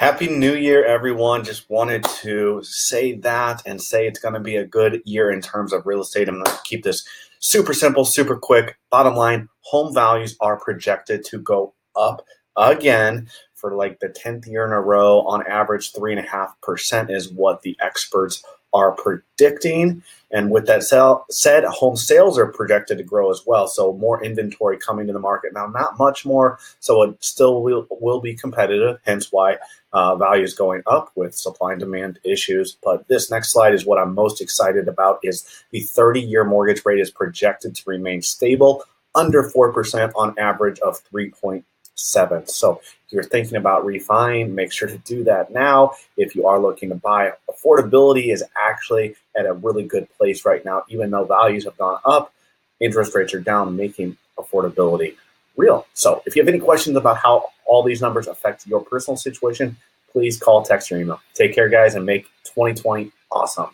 Happy New Year, everyone. Just wanted to say that and say it's going to be a good year in terms of real estate. I'm going to keep this super simple, super quick. Bottom line home values are projected to go up again for like the 10th year in a row. On average, 3.5% is what the experts are predicting. And with that sell, said, home sales are projected to grow as well. So more inventory coming to the market now, not much more. So it still will, will be competitive. Hence why uh, value is going up with supply and demand issues. But this next slide is what I'm most excited about: is the 30-year mortgage rate is projected to remain stable under 4% on average of 3.8 7th. So if you're thinking about refining, make sure to do that now. If you are looking to buy, affordability is actually at a really good place right now, even though values have gone up, interest rates are down, making affordability real. So if you have any questions about how all these numbers affect your personal situation, please call, text, or email. Take care, guys, and make 2020 awesome.